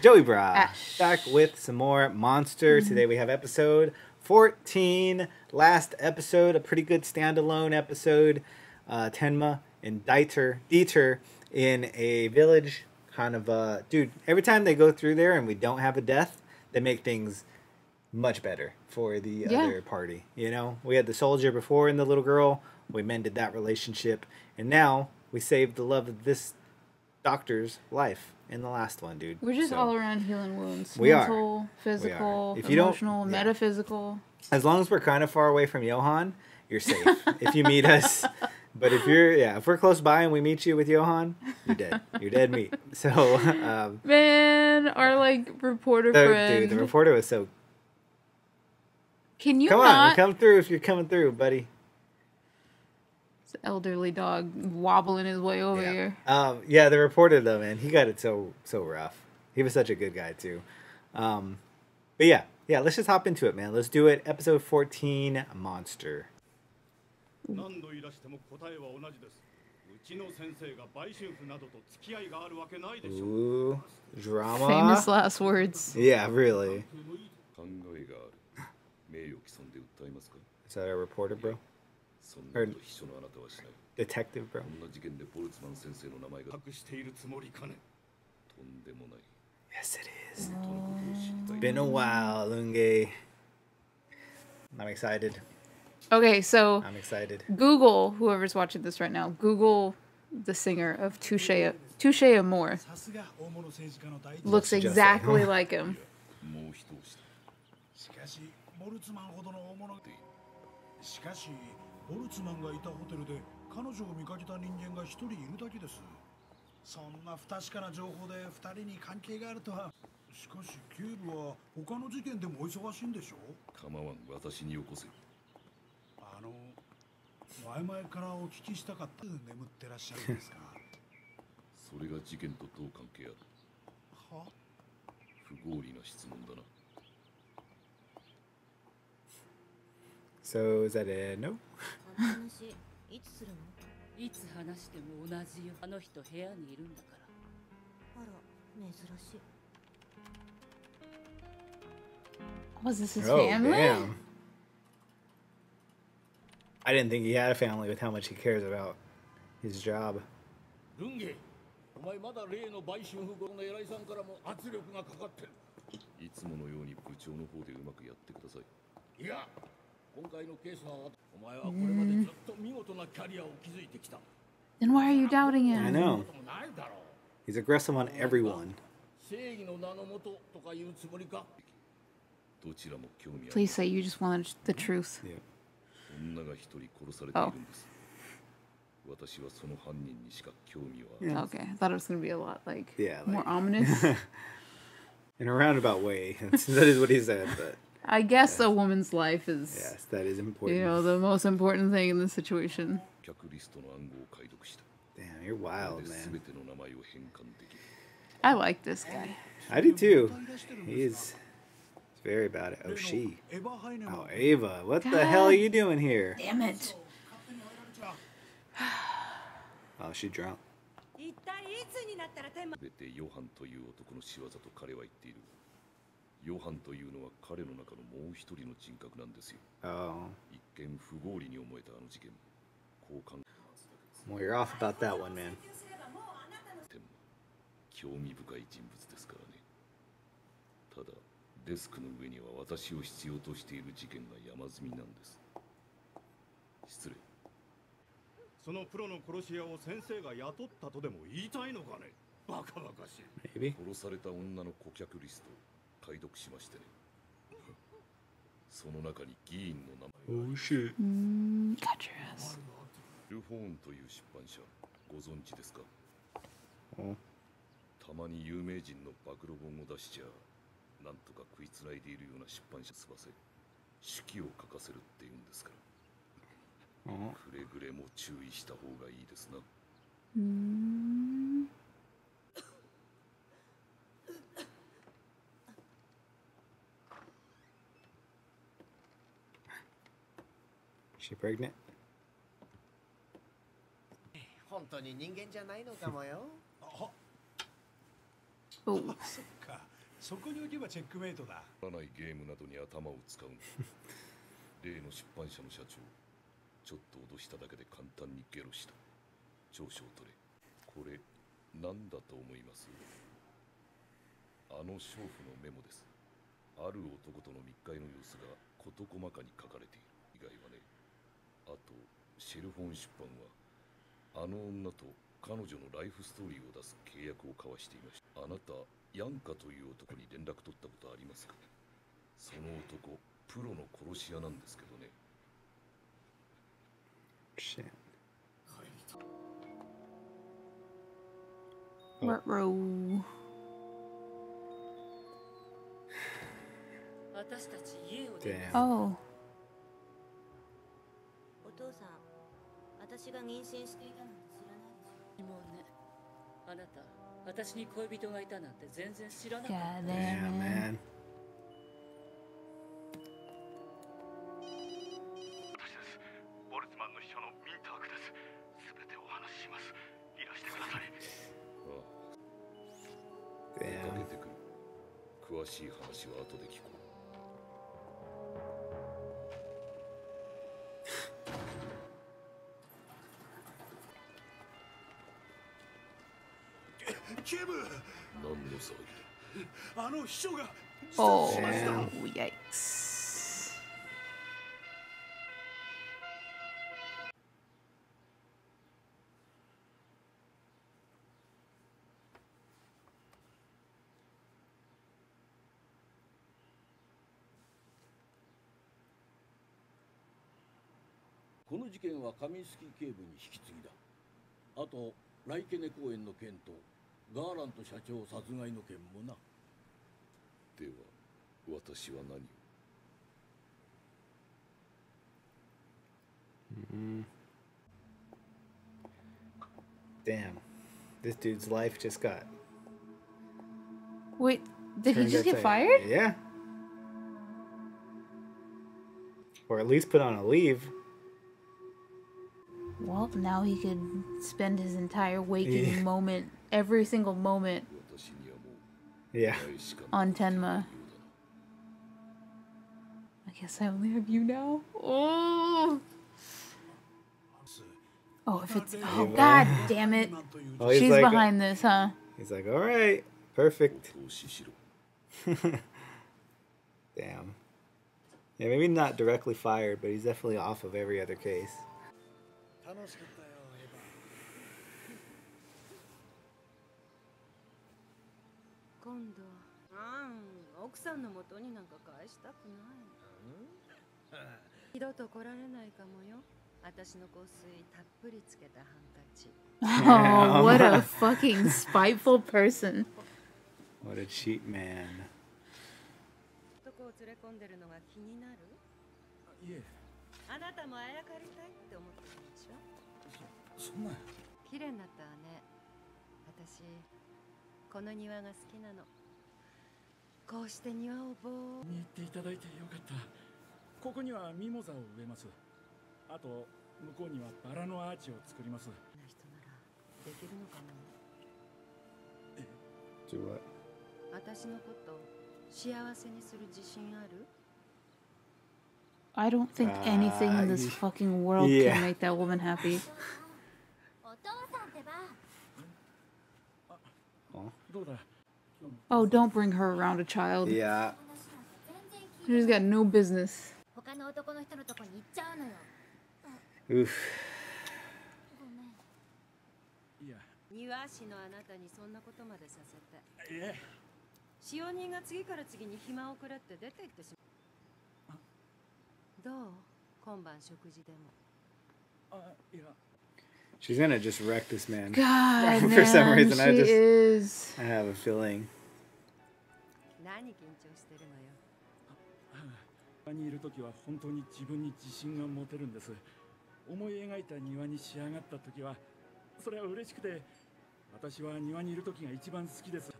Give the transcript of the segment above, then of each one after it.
Joey Bra Ash. back with some more Monster. Today we have episode 14. Last episode, a pretty good standalone episode. Uh, Tenma and Dieter, Dieter in a village. Kind of, uh, dude, every time they go through there and we don't have a death, they make things much better for the Yeah. other party. You know, we had the soldier before and the little girl. We mended that relationship, and now we saved the love of this doctor's life in the last one, dude. We're just So, all around healing wounds. We are. Mental, physical, If you don't- emotional, yeah. metaphysical. As long as we're kind of far away from Johan, you're safe. if you meet us, but if you're yeah, if we're close by and we meet you with Johan, you're dead. You're dead meat. So, um, Man, our like reporter the, friend. dude, the reporter was so. Can you come on, come through if you're coming through, buddy elderly dog wobbling his way over yeah. here. Um, yeah, the reporter though, man, he got it so so rough. He was such a good guy too. Um, but yeah, yeah, let's just hop into it, man. Let's do it. Episode fourteen, monster. Ooh, drama. Famous last words. Yeah, really. Is that our reporter, bro? or detective, bro. Yes, it is. It's been a while, Lunge. I'm excited. Okay, so I'm excited. Google, whoever's watching this right now, Google the singer of Touche Touche Amore. Looks exactly like him. ボルツマンがいたホテルで彼女を見かけた人間が一人いるだけです。そんな不確かな情報で二人に関係があるとは。しかし警部は他の事件でもお忙しいんでしょ構わん私によこせ。あの前々からお聞きしたかった。眠ってらっしゃるんですか？それが事件とどう関係ある？は？不合理な質問だな。So is that a no? 話いつするの？いつ話しても同じよあの人部屋にいるんだからあら珍しい Was this his Oh, family? damn. I didn't think he had a family with how much he cares about his job. お前まだ例の売春婦の偉いさんからも圧力がかかってるいつものように部長の方でうまくやってくださいいや今回のケースはお前はこれまでずっと見事なキャリアを築いてきた Then why are you doubting I him? know. こともないだろう He's aggressive on everyone. 正義の名のもととかいうつもりかどちらも興味ある Please say you just wanted the truth. Yeah. 女が一人殺されているんです私はその犯人にしか興味は Okay, I thought it was gonna be a lot like Yeah, more like- ominous. In a roundabout way. That's, that is what he said, but I guess yes. a woman's life is. Yes, that is important. You know, the most important thing in the situation. Damn, you're wild, man. I like this guy. I do too. He is very bad. it. Oh, she. Oh, Ava. What God. the hell are you doing here? Damn it. oh, she drunk. ヨハンという男のは彼の中のもう一人の人格なんですよ。Oh. 一見不合理に思えたあの事件。こう考え Well, you're off about that one, man. 興味深い人物ですからね。ただデスクの上には私を必要としている事件が山積みなんです。失礼。そのプロの殺し屋を先生が雇ったとでも言いたいのかね？バカバカしい。Maybe. 殺された女の顧客リスト。を解読しましてね その中に議員の名前が Oh, shit. Mm, got your ass. ルフォーンという出版社ご存知ですか？Oh. たまに有名人の暴露本を出しちゃなんとか食いつないでいるような出版社すばせ手記を書かせるっていうんですから Oh. くれぐれも注意した方がいいですな Mm. She pregnant? 本当に人間じゃないのかもよ。Oh. そっか。そこに置けばチェックメイトだ。らないゲームなどに頭を使うんだ 例の出版社の社長。ちょっと脅しただけで簡単にゲロした。調書を取れ。これ何だと思います？あの娼婦のメモです。ある男との密会の様子が事細かに書かれている。以外はねあとシェルフォン出版はあの女と彼女のライフストーリーを出す契約を交わしていましたあなたヤンカという男に連絡取ったことありますか？その男プロの殺し屋なんですけどね Shit. Ruh-roh. 私たち家を出 Damn. Oh. 私が妊娠していたなんて知らないでしょもうね。あなた私に恋人がいたなんて全然知らなかった。Yeah, damn man. man. 私です。ボルツマンの秘書のミンタークです。全てお話しします。いらしてください。Damn. かけてくる。詳しい話は後で聞こう警部何の騒ぎだ？あの秘書が Oh, 自殺しました。yikes. この事件は上杉警部に引き継ぎだ。あとライケネ公園の件とガーラント社長殺害の件もなでは私は何を Damn. This dude's life just got. Wait, did he turned just get upside- fired? Yeah. Or at least put on a leave. Well, now he could spend his entire waking Yeah. moment, every single moment yeah. on Tenma. I guess I only have you now. Oh. Oh, if it's oh god damn it, oh, she's like, uh, behind this, huh? He's like, all right, perfect. damn. Yeah, maybe not directly fired, but he's definitely off of every other case. 今度。はうん奥さんの元になんか返したくない二度と来られないかもよ。私の香水たっぷりつけたハンカチ。Oh, what a fucking spiteful person. What a cheap man. 男を連れ込んでるのが気になる？いえ。あなたもあやかりたいって思ってたでしょ？そんな綺麗になったわね。私この庭が好きなの。こうして庭をぼー。に行っていただいてよかった。ここにはミモザを植えます。あと向こうにはバラのアーチを作ります。な人ならできるのかな。Do what? 私のこと幸せにする自信ある？I don't think anything in this Uh, fucking world yeah. can make that woman happy. お父さんってば Oh. どうだ Oh, don't bring her around a child. Yeah. She's got no business. 他の男の人のとこに行っちゃうのよ Oof. ごめんいや庭師のあなたにそんなことまでさせて使用人が次から次に暇をくれって出て行ってしまうどう今晩食事でもあいや She's gonna just wreck this man. God, For some man, reason, I just- is. I have a feeling. にいる時は本当に自分に自信が持てるんです思い描いた庭に仕上がった時はそれは嬉しくて私は庭にいる時が一番好きですって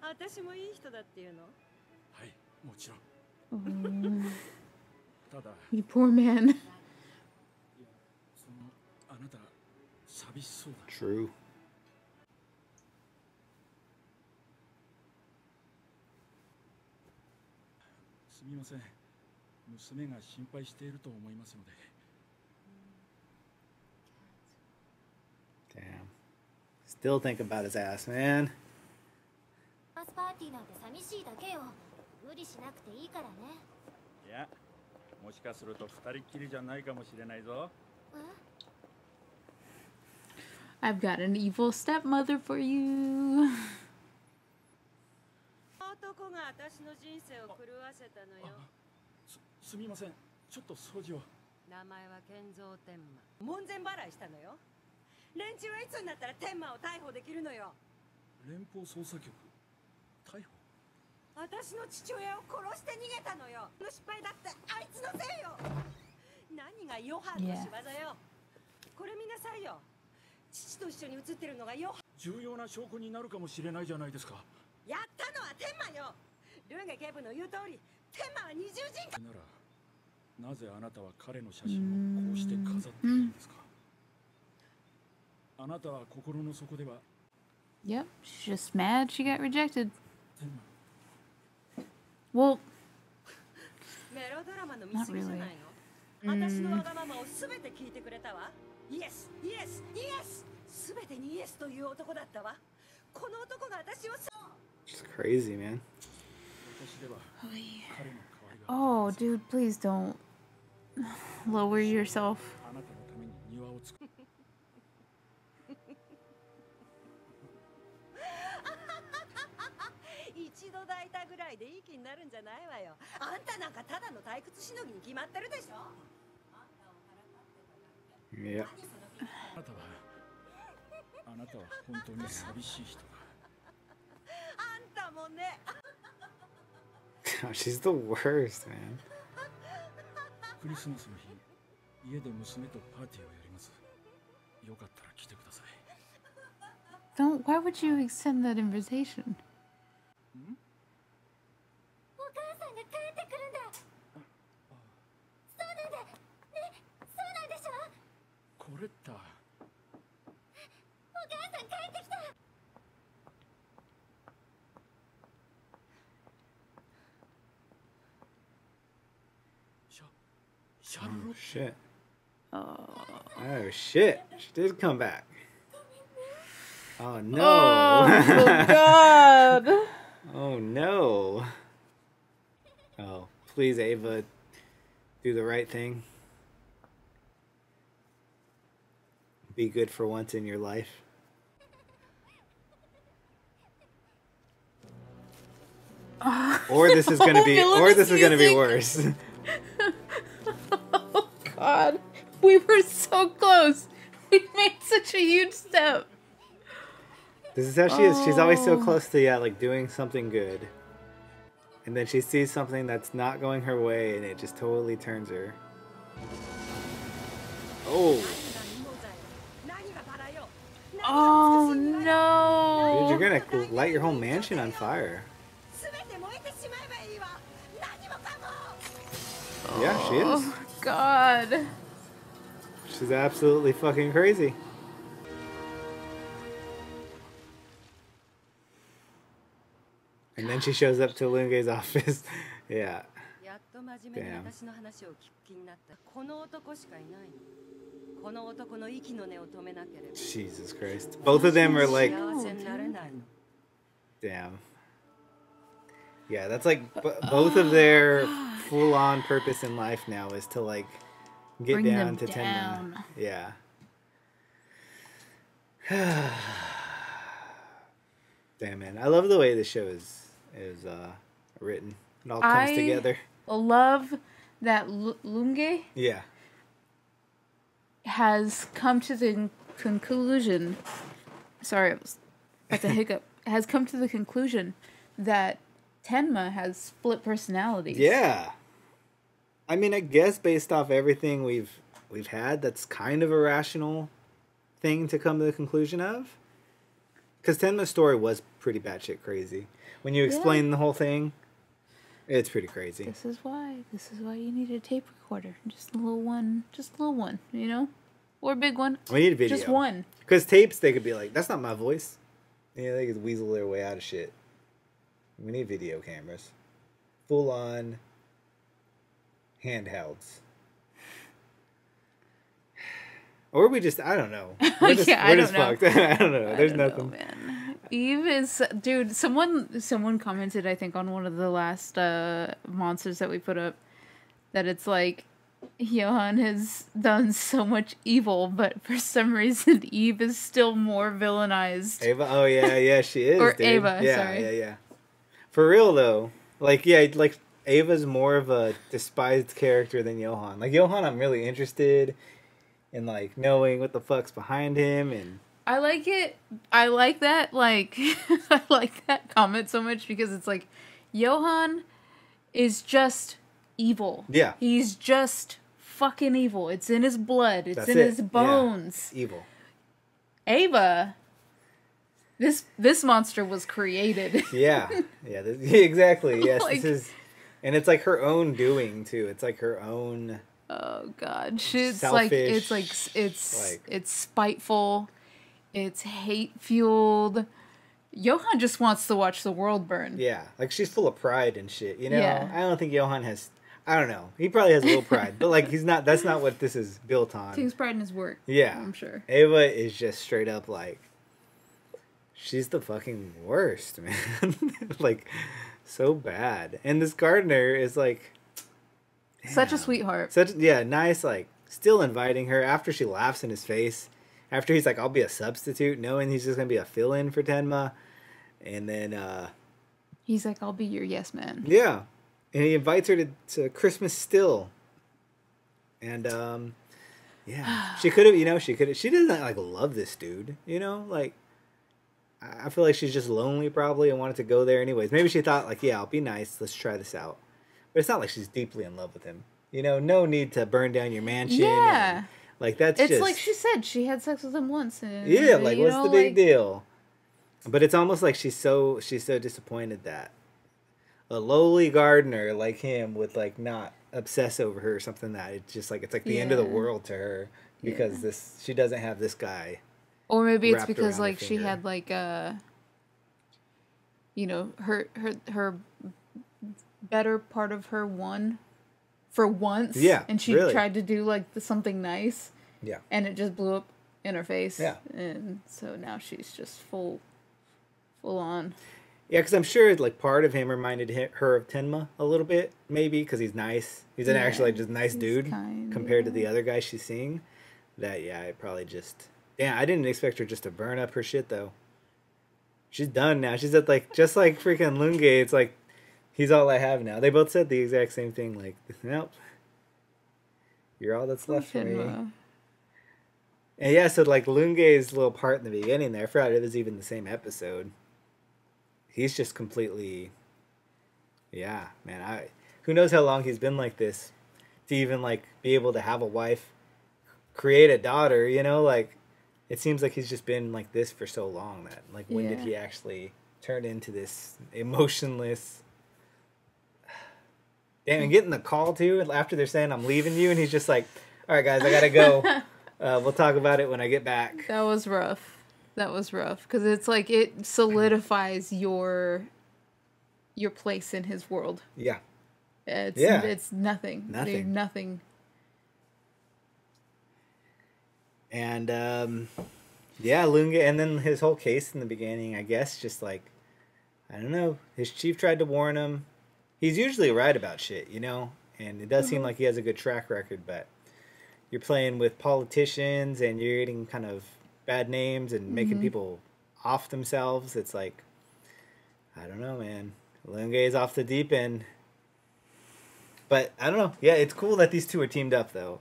私もいい人だっていうのたはいもちろん Oh, ただ you poor man. 寂しそうだ、True. すみません娘が心配していると思いますので Damn. Still think about his ass, man. マスパーティーなんて寂しいだけよ。無理しなくていいからね。いや、もしかすると二人きりじゃないかもしれないぞ。え？I've got an evil stepmother for you. 男が私の人生を狂わせたのよすすみません。ちょっと掃除を。名前は健三天馬門前払いしたのよ。連中はいつになったら天馬を逮捕できるのよ。連邦捜査局。逮捕？私の父親を殺して逃げたのよ。の失敗だってあいつのせいよ。何がヨハンの仕業よ。これ見なさいよ父と一緒に写ってるのがヨハン重要な証拠になるかもしれないじゃないですか。やったのは天馬よ。ルンゲ警部の言う通り天馬は二重人格。ならなぜあなたは彼の写真をこうして飾っているんですか？あなたは心の底では Yep, she's just mad she got rejected. Well, メロドラマの見過ぎじゃないの？Not really. 私のわがままを全て聞いてくれたわイエスイエスイエス全てにイエスという男だったわこの男が私を It's crazy, man. 私では彼の代わりが oh, dude, please don't lower yourself. いたぐらいでいい気になるんじゃないわよあんたなんかただの退屈しのぎに決まってるでしょ Yep. あなたはあなたは本当に寂しい人だあんたもね She's the worst, man. クリスマスの日家で娘とパーティーをやりますよかったら来てください Don't. Why would you extend that invitation? お母さんが帰ってくるんだ コレッタお母さん帰ってきたシャシャルロ Oh, shit. Oh, shit. She did come back. Oh, no. Oh, God. oh, no. Oh, please, Ava, do the right thing. be good for once in your life. Or this is gonna be or this music. is gonna be worse. oh god. We were so close. We made such a huge step. This is how she oh. is. She's always so oh. close to yeah, like doing something good. And then she sees something that's not going her way and it just totally turns her. Oh. Oh no! Dude, you're gonna light your whole mansion on fire. Oh, yeah, she is. Oh god. She's absolutely fucking crazy. And then she shows up to Lunge's office. yeah. Damn. Jesus Christ. Both of them are like. Damn. Yeah, that's like both of their full on purpose in life now is to like get Bring down to down. 10 Yeah. Damn man, I love the way the show is is uh, written. It all comes I together. Love that Lunge. Yeah has come to the conclusion. Sorry, I was about to hiccup. Has come to the conclusion that Tenma has split personalities. Yeah. I mean, I guess based off everything we've we've had, that's kind of a rational thing to come to the conclusion of. Because Tenma's story was pretty batshit crazy. When you explain the whole thing, it's pretty crazy. This is why. This is why you need a tape recorder. Just a little one. Just a little one. You know, or a big one. We need a video. Just one. Because tapes, they could be like, "That's not my voice." Yeah, they could weasel their way out of shit. We need video cameras, full on handhelds. Or we just I don't know. We're just, Yeah, we're don't just know. fucked. I don't know. I There's don't know, nothing. man. Eve is dude. Someone someone commented, I think, on one of the last uh, monsters that we put up, that it's like Johan has done so much evil, but for some reason Eve is still more villainized. Ava. Oh yeah, yeah, she is. Or dude. Ava, Yeah, sorry. yeah, yeah. For real though, like yeah, like Ava's more of a despised character than Johan. Like Johan, I'm really interested in like knowing what the fuck's behind him and I like it. I like that. Like I like that comment so much because it's like Johan is just evil. Yeah. He's just fucking evil. It's in his blood. It's That's in it. his Yeah. bones. evil. Ava. This this monster was created. Yeah, yeah, this, exactly. Yes, Like- this is, and it's like her own doing too. It's like her own. oh god. It's like it's like it's like- it's spiteful. It's hate fueled. Johan just wants to watch the world burn. Yeah, like she's full of pride and shit. You know, Yeah. I don't think Johan has. I don't know. He probably has a little pride, but like he's not. That's not what this is built on. Takes pride in his work. Yeah, I'm sure. Ava is just straight up like. She's the fucking worst, man. like, so bad. And this gardener is like Such a sweetheart. such yeah, nice. Like, still inviting her after she laughs in his face. After he's like, "I'll be a substitute," knowing he's just gonna be a fill-in for Tenma, and then uh He's like, I'll be your yes man. Yeah, and he invites her to, to Christmas still. And um, yeah, she could have, you know, she could. She doesn't like love this dude, you know, like. I I feel like she's just lonely probably and wanted to go there anyways. Maybe she thought like, yeah, I'll be nice. Let's try this out. But it's not like she's deeply in love with him. You know, no need to burn down your mansion. Yeah. and, like that's It's just like she said, she had sex with him once. And, yeah, like what's know, the big like- deal? But it's almost like she's so she's so disappointed that a lowly gardener like him would like not obsess over her or something that it's just like it's like the end of the world to her because this she doesn't have this guy. Or maybe it's because like she had like a you know, her her her better part of her won for once. Yeah, And she really. tried to do like the, something nice Yeah. and it just blew up in her face. Yeah. And so now she's just full full on. Yeah, because I'm sure like part of him reminded her of Tenma a little bit, maybe because he's nice. He's an Yeah, actually just nice dude kind, compared to the other guy she's seeing. That yeah, I probably just yeah, I didn't expect her just to burn up her shit though. She's done now. She's at like just like freaking Lunge. It's like he's all I have now. They both said the exact same thing. Like nope, you're all that's left for me. And yeah, so like Lunge's little part in the beginning there, I forgot it was even the same episode. He's just completely Yeah, man, I who knows how long he's been like this to even like be able to have a wife, create a daughter, you know, like it seems like he's just been like this for so long that like when did he actually turn into this emotionless Damn, and getting the call too after they're saying I'm leaving you, and he's just like, "All right, guys, I gotta go. Uh, we'll talk about it when I get back." That was rough. That was rough because it's like it solidifies your your place in his world. Yeah, It's Yeah. it's nothing. Nothing. nothing. and um, yeah, Lunge, and then his whole case in the beginning, I guess, just like I don't know. His chief tried to warn him. He's usually right about shit, you know, and it does seem like he has a good track record, but you're playing with politicians and you're getting kind of bad names and making mm-hmm. people off themselves. It's like, I don't know, man. Lunge is off the deep end. But I don't know. Yeah, it's cool that these two are teamed up, though.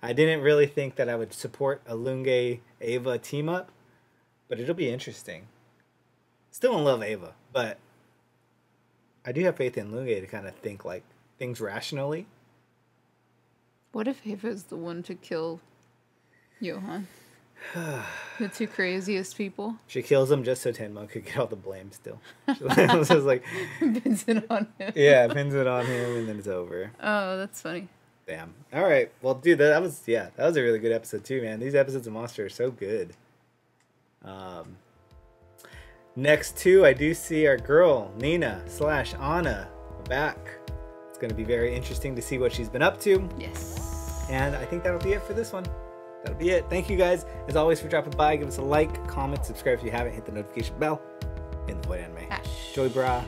I didn't really think that I would support a Lunge Ava team up, but it'll be interesting. Still in love Ava, but I do have faith in Lunge to kind of think like things rationally. What if Ava's the one to kill Johan? the two craziest people. She kills him just so Tenma could get all the blame still. She was just like, Pins it on him. yeah, pins it on him and then it's over. Oh, that's funny. Damn. All right. Well, dude, that, that was yeah, that was a really good episode too, man. These episodes of Monster are so good. Um, next two, I do see our girl Nina slash Anna back. It's going to be very interesting to see what she's been up to. Yes. And I think that'll be it for this one. That'll be it. Thank you guys, as always, for dropping by. Give us a like, comment, subscribe if you haven't. Hit the notification bell. In the Void Anime. Ash. Joey Bra